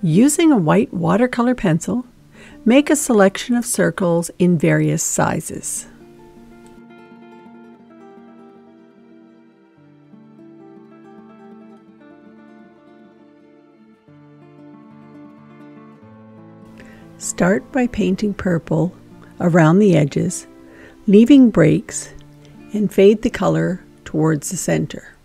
Using a white watercolor pencil, make a selection of circles in various sizes. Start by painting purple around the edges, leaving breaks, and fade the color towards the center.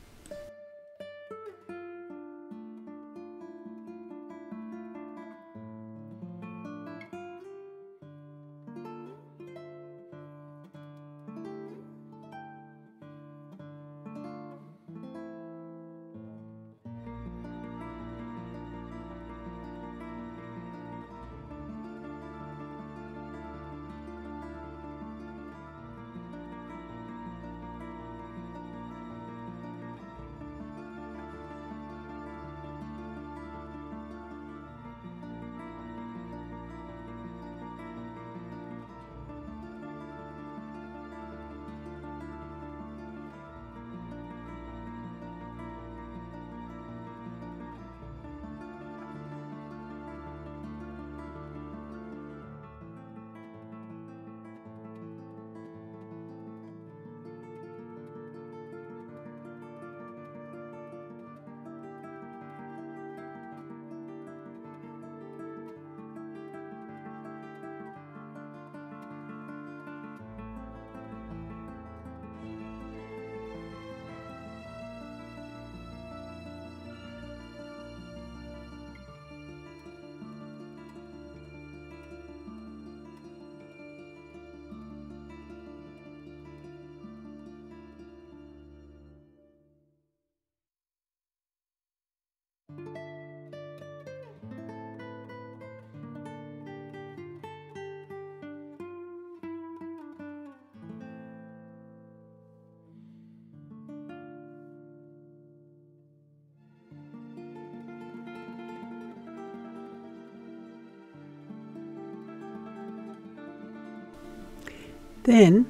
Then,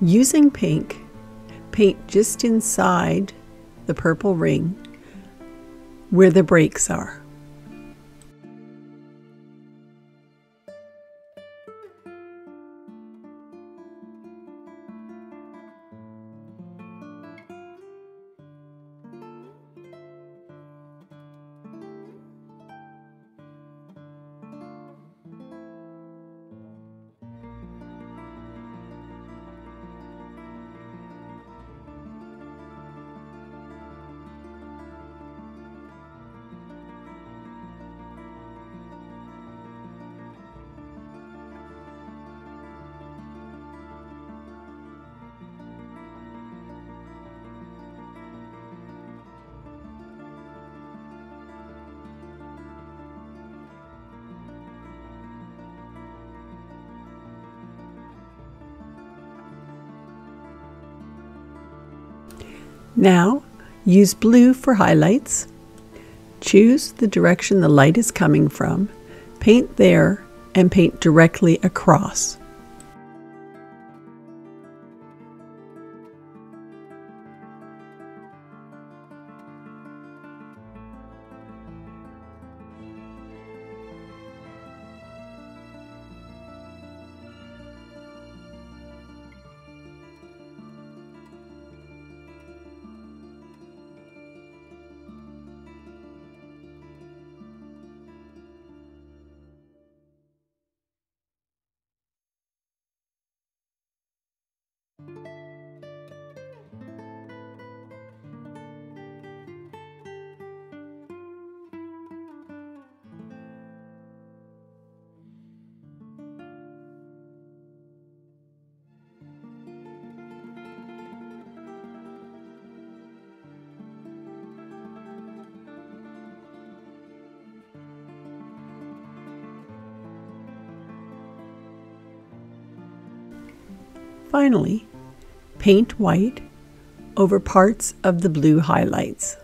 using pink, paint just inside the purple ring where the breaks are. Now, use blue for highlights. Choose the direction the light is coming from, paint there, and paint directly across. Finally, paint white over parts of the blue highlights.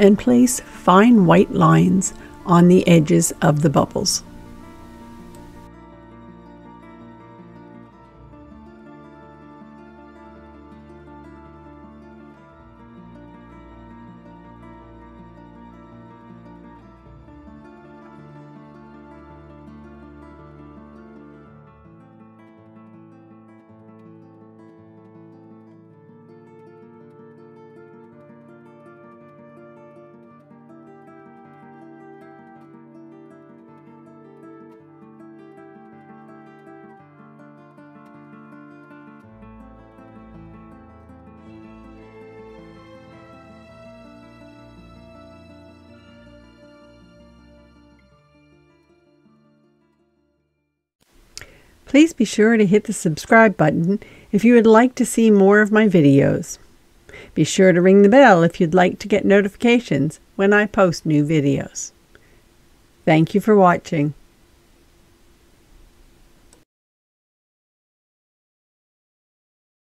And place fine white lines on the edges of the bubbles. Please be sure to hit the subscribe button if you would like to see more of my videos. Be sure to ring the bell if you'd like to get notifications when I post new videos. Thank you for watching.